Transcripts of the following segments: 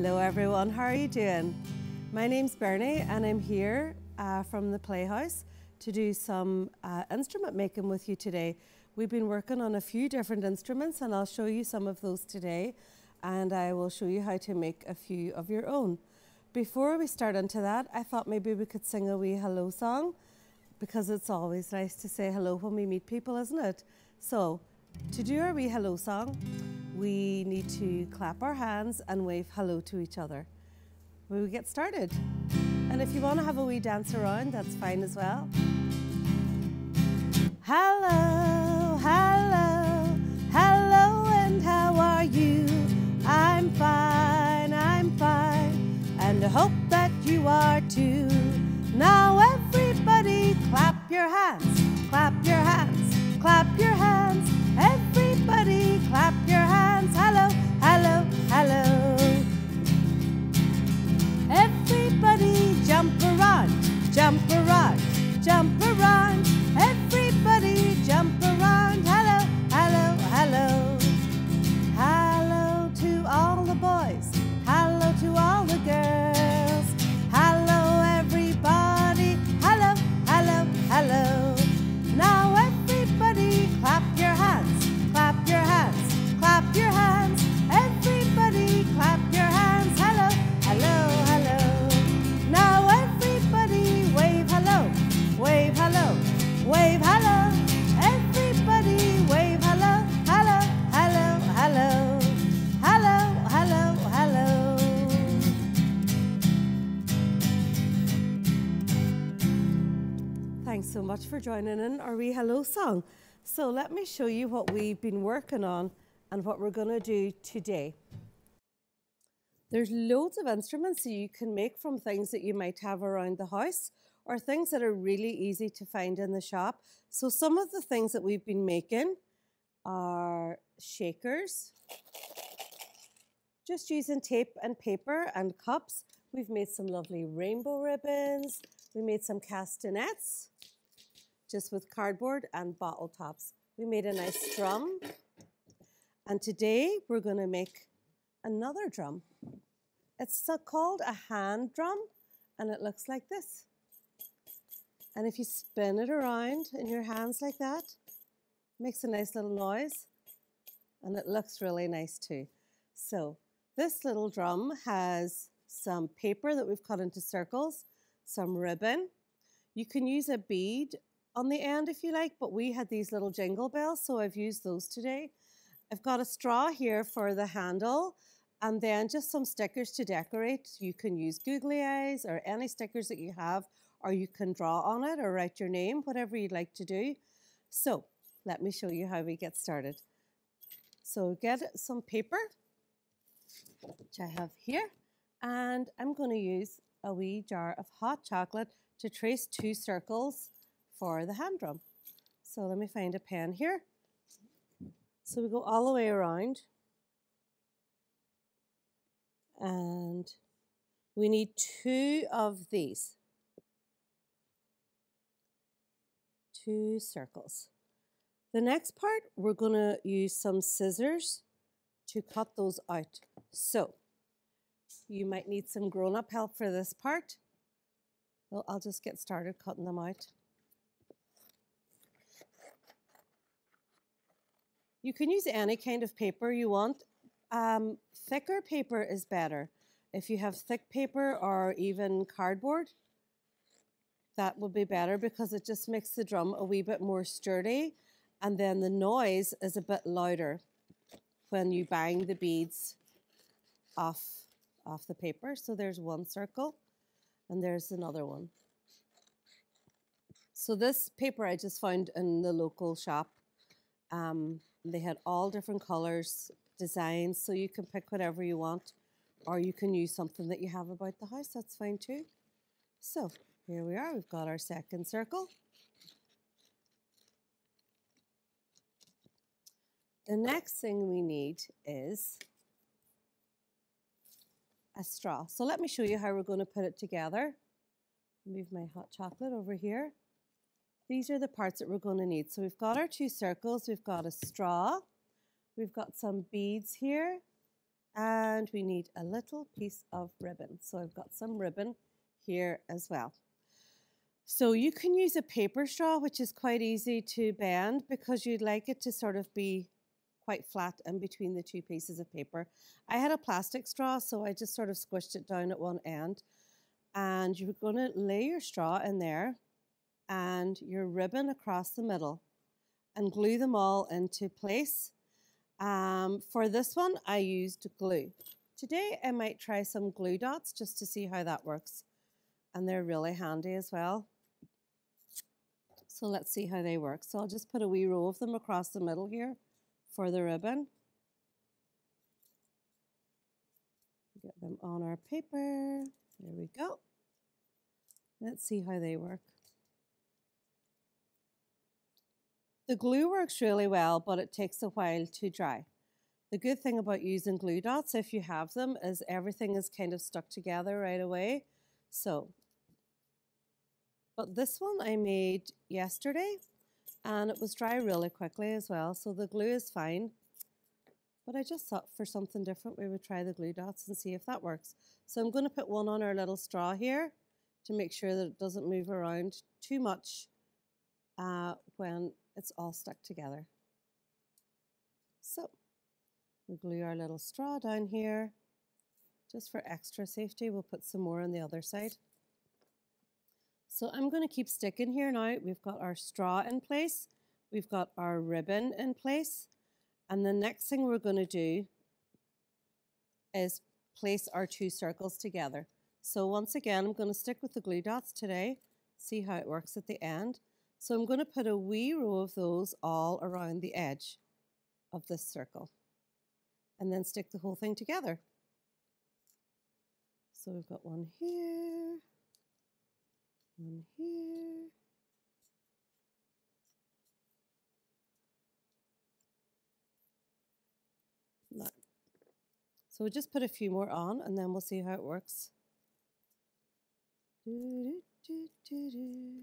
Hello everyone, how are you doing? My name's Bernie and I'm here uh, from the Playhouse to do some uh, instrument making with you today. We've been working on a few different instruments and I'll show you some of those today and I will show you how to make a few of your own. Before we start into that, I thought maybe we could sing a wee hello song because it's always nice to say hello when we meet people, isn't it? So, to do our wee hello song, we need to clap our hands and wave hello to each other. We will get started. And if you want to have a wee dance around, that's fine as well. Hello, hello, hello, and how are you? I'm fine, I'm fine, and I hope that you are too. Now, everybody, clap your hands, clap your hands, clap your hands. Everybody, clap much for joining in our wee hello song. So let me show you what we've been working on and what we're going to do today. There's loads of instruments that you can make from things that you might have around the house or things that are really easy to find in the shop. So some of the things that we've been making are shakers, just using tape and paper and cups. We've made some lovely rainbow ribbons. We made some castanets just with cardboard and bottle tops. We made a nice drum. And today we're going to make another drum. It's called a hand drum and it looks like this. And if you spin it around in your hands like that, makes a nice little noise and it looks really nice too. So this little drum has some paper that we've cut into circles, some ribbon. You can use a bead on the end if you like, but we had these little jingle bells, so I've used those today. I've got a straw here for the handle and then just some stickers to decorate. You can use googly eyes or any stickers that you have, or you can draw on it or write your name, whatever you'd like to do. So let me show you how we get started. So get some paper, which I have here, and I'm going to use a wee jar of hot chocolate to trace two circles for the hand drum. So let me find a pen here. So we go all the way around. And we need two of these. Two circles. The next part, we're going to use some scissors to cut those out. So you might need some grown-up help for this part. Well, I'll just get started cutting them out. You can use any kind of paper you want. Um, thicker paper is better. If you have thick paper or even cardboard, that would be better because it just makes the drum a wee bit more sturdy and then the noise is a bit louder when you bang the beads off, off the paper. So there's one circle and there's another one. So this paper I just found in the local shop. Um, they had all different colors, designs, so you can pick whatever you want, or you can use something that you have about the house. That's fine too. So here we are. We've got our second circle. The next thing we need is a straw. So let me show you how we're going to put it together. Move my hot chocolate over here. These are the parts that we're going to need. So we've got our two circles, we've got a straw, we've got some beads here, And we need a little piece of ribbon. So I've got some ribbon here as well. So you can use a paper straw, which is quite easy to bend because you'd like it to sort of be quite flat in between the two pieces of paper. I had a plastic straw, so I just sort of squished it down at one end. And you're going to lay your straw in there and your ribbon across the middle and glue them all into place. Um, for this one, I used glue. Today, I might try some glue dots just to see how that works. And they're really handy as well. So let's see how they work. So I'll just put a wee row of them across the middle here for the ribbon. Get them on our paper. There we go. Let's see how they work. The glue works really well, but it takes a while to dry. The good thing about using glue dots, if you have them, is everything is kind of stuck together right away. So, but this one I made yesterday and it was dry really quickly as well. So the glue is fine. But I just thought for something different, we would try the glue dots and see if that works. So I'm going to put one on our little straw here to make sure that it doesn't move around too much uh, when it's all stuck together. So we glue our little straw down here. Just for extra safety, we'll put some more on the other side. So I'm going to keep sticking here now. We've got our straw in place. We've got our ribbon in place. And the next thing we're going to do is place our two circles together. So once again, I'm going to stick with the glue dots today, see how it works at the end. So I'm going to put a wee row of those all around the edge of this circle and then stick the whole thing together. So we've got one here, one here. So we'll just put a few more on and then we'll see how it works. Do, do, do,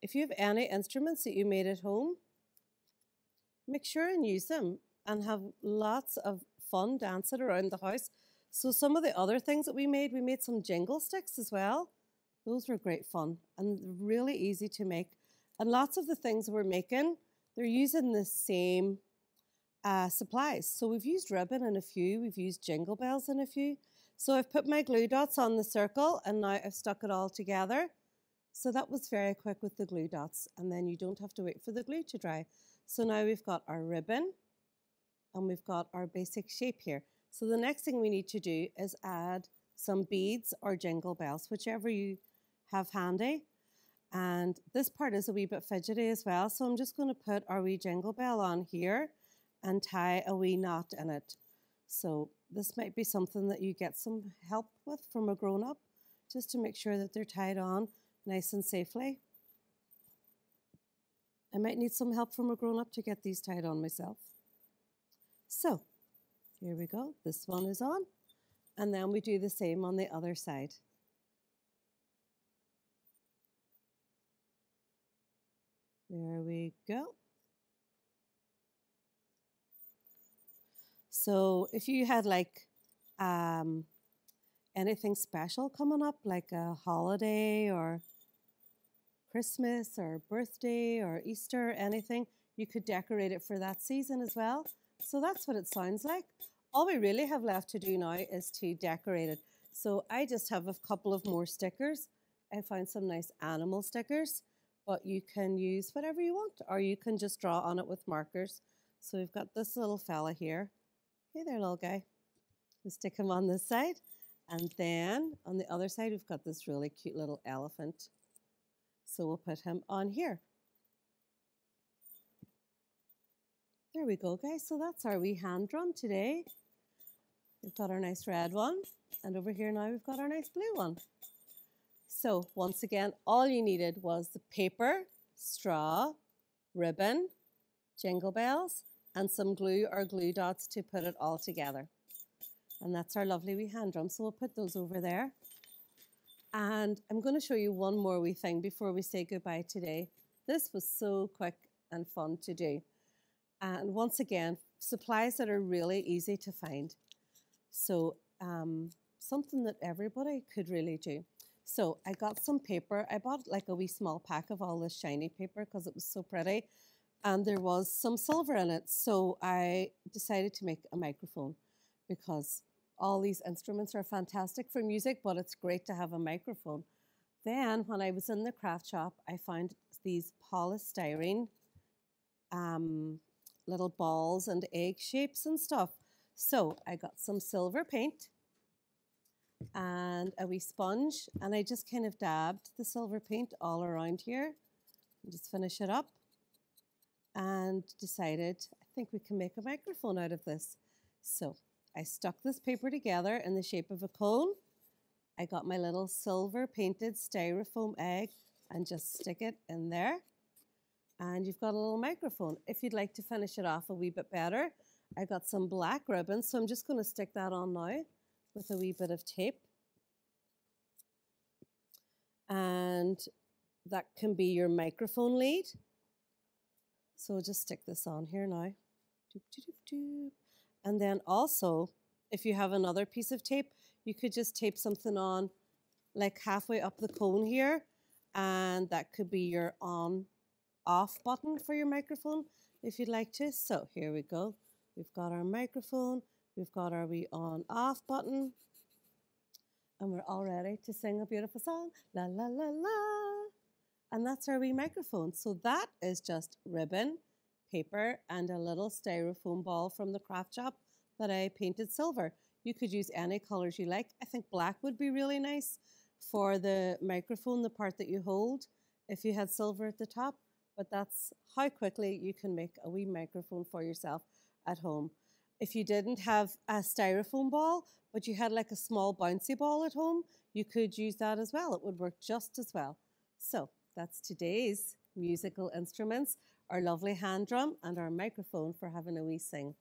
if you have any instruments that you made at home, make sure and use them and have lots of fun dancing around the house so some of the other things that we made, we made some jingle sticks as well. Those were great fun and really easy to make. And lots of the things we're making, they're using the same uh, supplies. So we've used ribbon in a few, we've used jingle bells in a few. So I've put my glue dots on the circle and now I've stuck it all together. So that was very quick with the glue dots and then you don't have to wait for the glue to dry. So now we've got our ribbon and we've got our basic shape here. So the next thing we need to do is add some beads or jingle bells, whichever you have handy. And this part is a wee bit fidgety as well. So I'm just going to put our wee jingle bell on here and tie a wee knot in it. So this might be something that you get some help with from a grown-up, just to make sure that they're tied on nice and safely. I might need some help from a grown-up to get these tied on myself. So here we go. This one is on. And then we do the same on the other side. There we go. So if you had like um, anything special coming up, like a holiday or Christmas or birthday or Easter, anything, you could decorate it for that season as well. So that's what it sounds like. All we really have left to do now is to decorate it. So I just have a couple of more stickers. I found some nice animal stickers, but you can use whatever you want, or you can just draw on it with markers. So we've got this little fella here. Hey there, little guy. We'll stick him on this side. And then on the other side, we've got this really cute little elephant. So we'll put him on here. There we go, guys. So that's our wee hand drum today. We've got our nice red one. And over here now we've got our nice blue one. So once again, all you needed was the paper, straw, ribbon, jingle bells, and some glue or glue dots to put it all together. And that's our lovely wee hand drum. So we'll put those over there. And I'm going to show you one more wee thing before we say goodbye today. This was so quick and fun to do. And once again, supplies that are really easy to find. So um, something that everybody could really do. So I got some paper. I bought like a wee small pack of all this shiny paper because it was so pretty. And there was some silver in it. So I decided to make a microphone because all these instruments are fantastic for music, but it's great to have a microphone. Then when I was in the craft shop, I found these polystyrene um, little balls and egg shapes and stuff. So I got some silver paint and a wee sponge and I just kind of dabbed the silver paint all around here and just finish it up and decided I think we can make a microphone out of this. So I stuck this paper together in the shape of a cone. I got my little silver painted styrofoam egg and just stick it in there. And you've got a little microphone. If you'd like to finish it off a wee bit better, I got some black ribbon, so I'm just going to stick that on now with a wee bit of tape. And that can be your microphone lead. So just stick this on here now. And then also, if you have another piece of tape, you could just tape something on like halfway up the cone here. And that could be your on off button for your microphone if you'd like to. So here we go. We've got our microphone. We've got our wee on off button. And we're all ready to sing a beautiful song. La la la la. And that's our wee microphone. So that is just ribbon, paper, and a little styrofoam ball from the craft shop that I painted silver. You could use any colors you like. I think black would be really nice for the microphone, the part that you hold, if you had silver at the top. But that's how quickly you can make a wee microphone for yourself at home. If you didn't have a styrofoam ball, but you had like a small bouncy ball at home, you could use that as well. It would work just as well. So that's today's musical instruments, our lovely hand drum and our microphone for having a wee sing.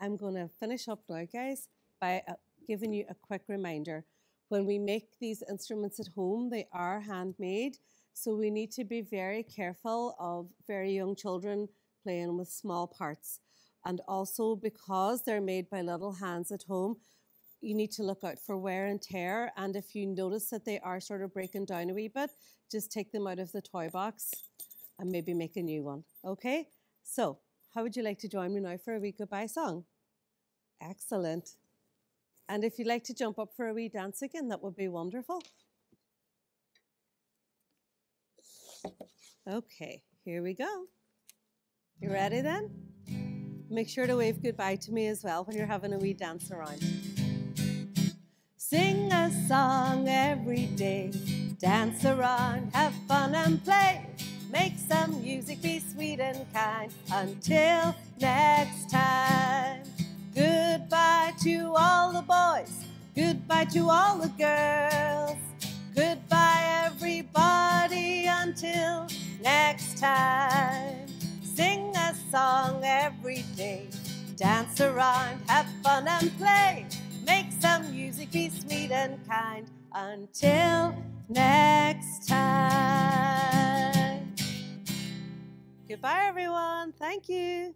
I'm going to finish up now, guys, by uh, giving you a quick reminder. When we make these instruments at home, they are handmade, so we need to be very careful of very young children playing with small parts. And also because they're made by little hands at home, you need to look out for wear and tear. And if you notice that they are sort of breaking down a wee bit, just take them out of the toy box and maybe make a new one. Okay? So, how would you like to join me now for a wee goodbye song? Excellent. And if you'd like to jump up for a wee dance again, that would be wonderful. Okay, here we go. You ready then? Make sure to wave goodbye to me as well when you're having a wee dance around. Sing a song every day, dance around, have fun and play. Make some music, be sweet and kind. Until next time. Goodbye to all the boys. Goodbye to all the girls. Goodbye, everybody, until next time. Sing a song every day. Dance around, have fun and play. Music, be sweet and kind. Until next time. Goodbye, everyone. Thank you.